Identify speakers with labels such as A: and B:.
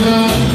A: love.